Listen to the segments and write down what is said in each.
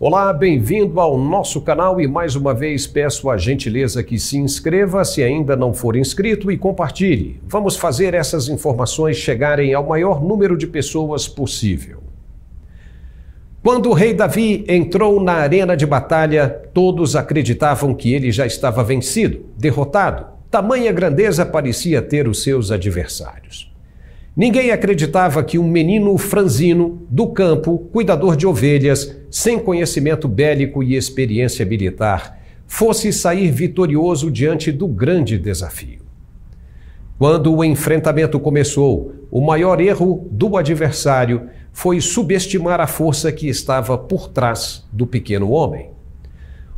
Olá, bem-vindo ao nosso canal e mais uma vez peço a gentileza que se inscreva se ainda não for inscrito e compartilhe. Vamos fazer essas informações chegarem ao maior número de pessoas possível. Quando o rei Davi entrou na arena de batalha, todos acreditavam que ele já estava vencido, derrotado. Tamanha grandeza parecia ter os seus adversários. Ninguém acreditava que um menino franzino, do campo, cuidador de ovelhas, sem conhecimento bélico e experiência militar, fosse sair vitorioso diante do grande desafio. Quando o enfrentamento começou, o maior erro do adversário foi subestimar a força que estava por trás do pequeno homem.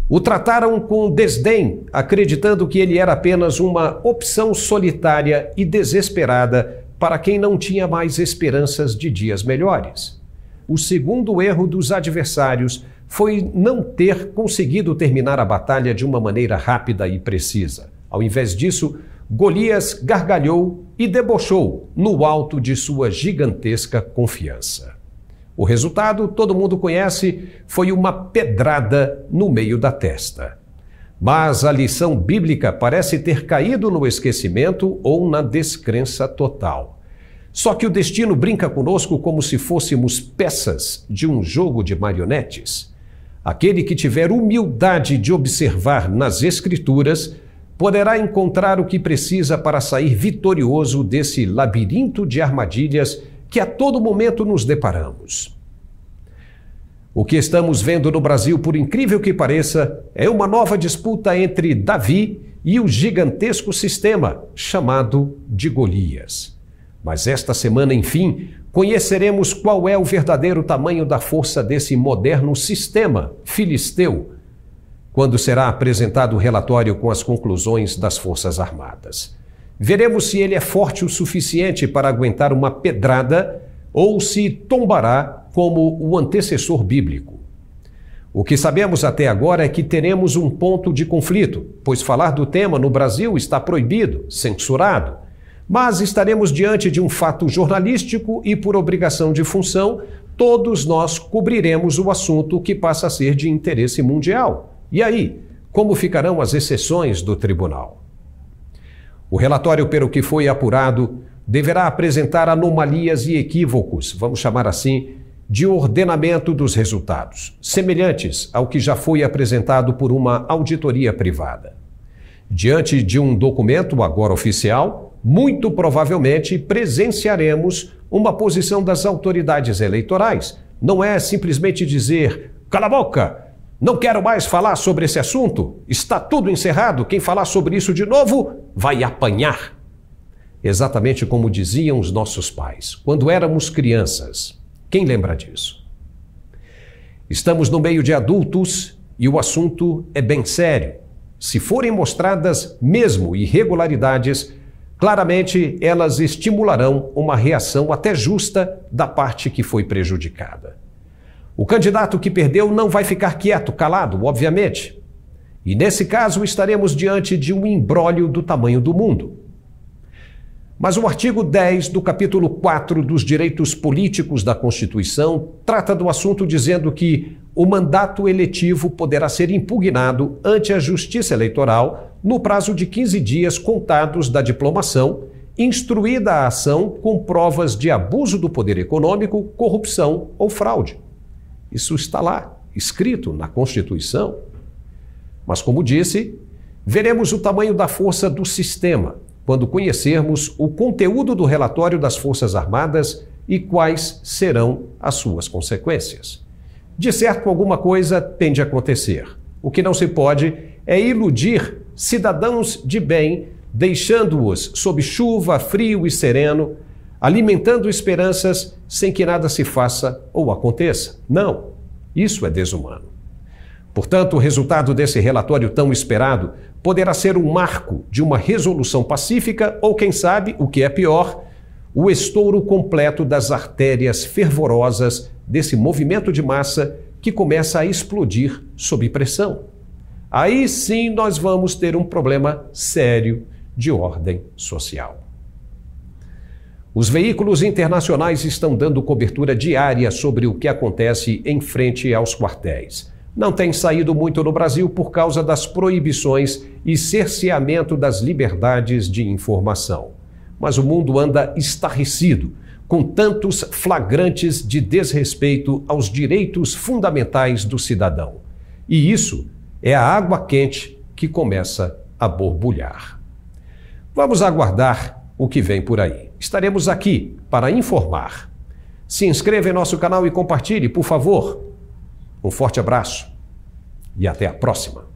O trataram com desdém, acreditando que ele era apenas uma opção solitária e desesperada para quem não tinha mais esperanças de dias melhores. O segundo erro dos adversários foi não ter conseguido terminar a batalha de uma maneira rápida e precisa. Ao invés disso, Golias gargalhou e debochou no alto de sua gigantesca confiança. O resultado, todo mundo conhece, foi uma pedrada no meio da testa. Mas a lição bíblica parece ter caído no esquecimento ou na descrença total. Só que o destino brinca conosco como se fôssemos peças de um jogo de marionetes. Aquele que tiver humildade de observar nas Escrituras poderá encontrar o que precisa para sair vitorioso desse labirinto de armadilhas que a todo momento nos deparamos. O que estamos vendo no Brasil, por incrível que pareça, é uma nova disputa entre Davi e o gigantesco sistema chamado de Golias. Mas esta semana, enfim, conheceremos qual é o verdadeiro tamanho da força desse moderno sistema filisteu, quando será apresentado o relatório com as conclusões das Forças Armadas. Veremos se ele é forte o suficiente para aguentar uma pedrada ou se tombará como o antecessor bíblico. O que sabemos até agora é que teremos um ponto de conflito, pois falar do tema no Brasil está proibido, censurado. Mas estaremos diante de um fato jornalístico e, por obrigação de função, todos nós cobriremos o assunto que passa a ser de interesse mundial. E aí, como ficarão as exceções do tribunal? O relatório, pelo que foi apurado, deverá apresentar anomalias e equívocos, vamos chamar assim, de ordenamento dos resultados, semelhantes ao que já foi apresentado por uma auditoria privada. Diante de um documento agora oficial, muito provavelmente presenciaremos uma posição das autoridades eleitorais. Não é simplesmente dizer: cala a boca, não quero mais falar sobre esse assunto, está tudo encerrado, quem falar sobre isso de novo vai apanhar. Exatamente como diziam os nossos pais, quando éramos crianças. Quem lembra disso? Estamos no meio de adultos e o assunto é bem sério. Se forem mostradas mesmo irregularidades, claramente elas estimularão uma reação até justa da parte que foi prejudicada. O candidato que perdeu não vai ficar quieto, calado, obviamente. E nesse caso estaremos diante de um imbróglio do tamanho do mundo. Mas o artigo 10 do capítulo 4 dos Direitos Políticos da Constituição trata do assunto dizendo que o mandato eletivo poderá ser impugnado ante a Justiça Eleitoral no prazo de 15 dias contados da diplomação, instruída a ação com provas de abuso do poder econômico, corrupção ou fraude. Isso está lá, escrito na Constituição. Mas, como disse, veremos o tamanho da força do sistema quando conhecermos o conteúdo do relatório das Forças Armadas e quais serão as suas consequências. De certo, alguma coisa tem de acontecer. O que não se pode é iludir cidadãos de bem, deixando-os sob chuva, frio e sereno, alimentando esperanças sem que nada se faça ou aconteça. Não, isso é desumano. Portanto, o resultado desse relatório tão esperado poderá ser um marco de uma resolução pacífica ou, quem sabe, o que é pior, o estouro completo das artérias fervorosas desse movimento de massa que começa a explodir sob pressão. Aí sim nós vamos ter um problema sério de ordem social. Os veículos internacionais estão dando cobertura diária sobre o que acontece em frente aos quartéis. Não tem saído muito no Brasil por causa das proibições e cerceamento das liberdades de informação. Mas o mundo anda estarrecido com tantos flagrantes de desrespeito aos direitos fundamentais do cidadão. E isso é a água quente que começa a borbulhar. Vamos aguardar o que vem por aí. Estaremos aqui para informar. Se inscreva em nosso canal e compartilhe, por favor. Um forte abraço e até a próxima.